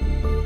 you